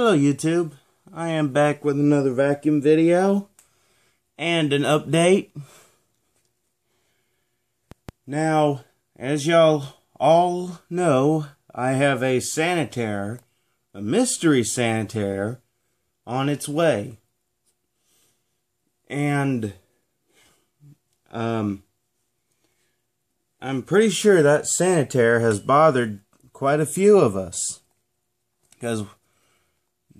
Hello YouTube, I am back with another vacuum video and an update. Now, as y'all all know, I have a sanitaire, a mystery sanitaire, on its way. And, um, I'm pretty sure that sanitaire has bothered quite a few of us. Because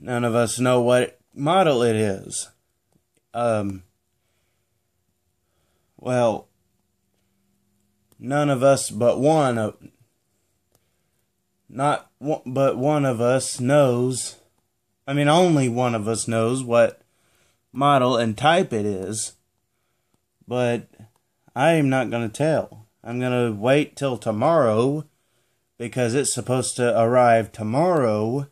none of us know what model it is. Um, well, none of us but one of not one, but one of us knows I mean only one of us knows what model and type it is but I am not going to tell I'm going to wait till tomorrow because it's supposed to arrive tomorrow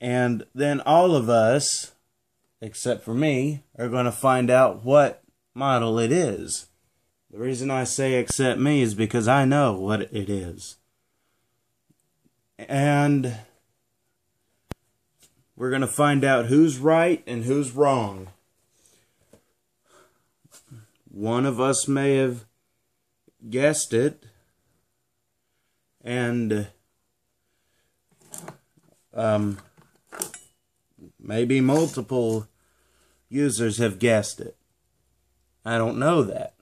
and then all of us except for me are going to find out what model it is the reason I say except me is because I know what it is. And we're going to find out who's right and who's wrong. One of us may have guessed it, and um, maybe multiple users have guessed it. I don't know that.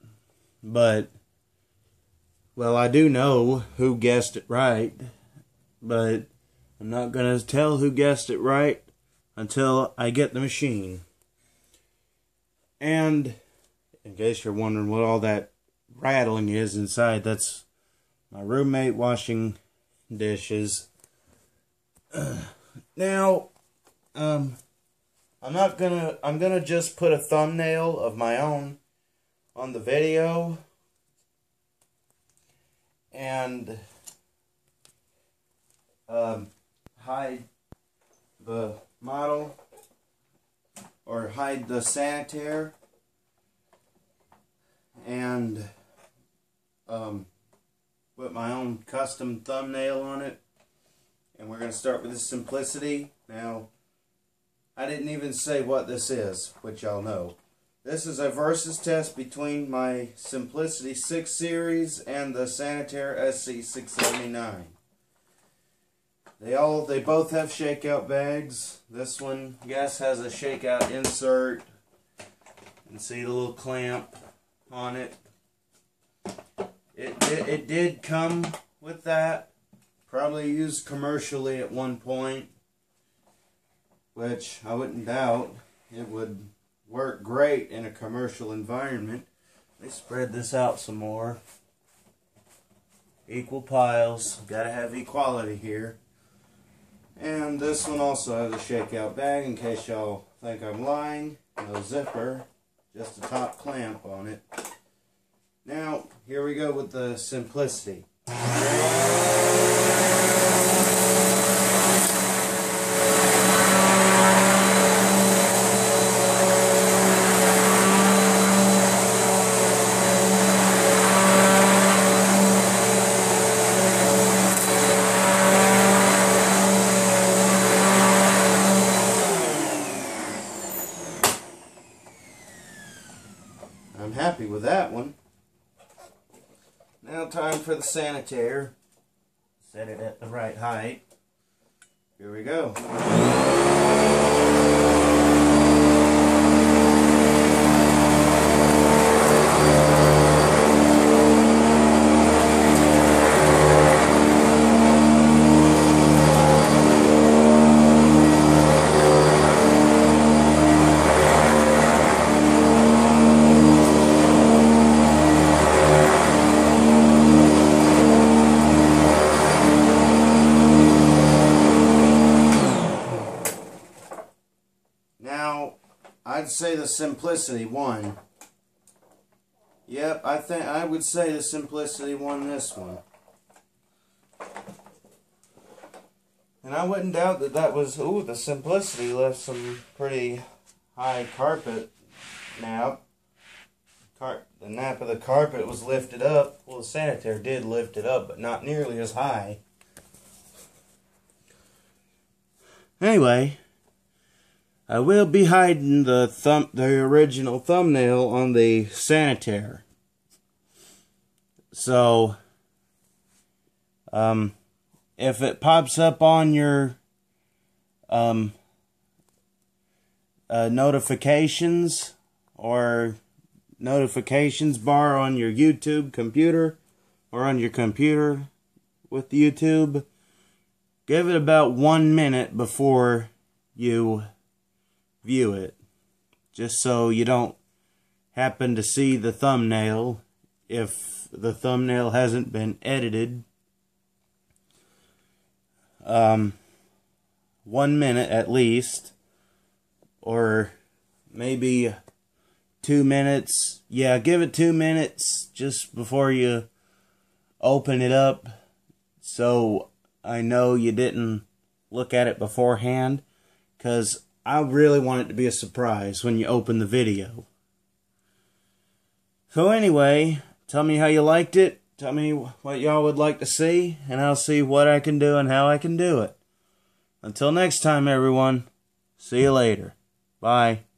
But, well, I do know who guessed it right, but I'm not going to tell who guessed it right until I get the machine. And, in case you're wondering what all that rattling is inside, that's my roommate washing dishes. now, um, I'm not gonna, I'm gonna just put a thumbnail of my own on the video. And um, hide the model or hide the sanitaire. And um, put my own custom thumbnail on it. And we're going to start with the simplicity. Now I didn't even say what this is which y'all know this is a versus test between my Simplicity 6 series and the Sanitaire SC679. They all they both have shakeout bags. This one, yes, has a shakeout insert. And see the little clamp on it. It, it, it did come with that. Probably used commercially at one point. Which I wouldn't doubt. It would work great in a commercial environment. Let me spread this out some more. Equal piles. Gotta have equality here. And this one also has a shakeout bag in case y'all think I'm lying. No zipper. Just a top clamp on it. Now, here we go with the simplicity. I'm happy with that one. Now time for the sanitaire. Set it at the right height. Here we go. Now, I'd say the simplicity won. Yep, I think I would say the simplicity won this one. And I wouldn't doubt that that was, ooh, the simplicity left some pretty high carpet nap. Car the nap of the carpet was lifted up. Well, the sanitaire did lift it up, but not nearly as high. Anyway, I will be hiding the thumb the original thumbnail on the sanitaire. So um if it pops up on your um uh, notifications or notifications bar on your YouTube computer or on your computer with YouTube, give it about one minute before you view it. Just so you don't happen to see the thumbnail if the thumbnail hasn't been edited. Um, one minute at least, or maybe two minutes. Yeah, give it two minutes just before you open it up so I know you didn't look at it beforehand because I really want it to be a surprise when you open the video. So anyway, tell me how you liked it. Tell me what y'all would like to see, and I'll see what I can do and how I can do it. Until next time, everyone. See you later. Bye.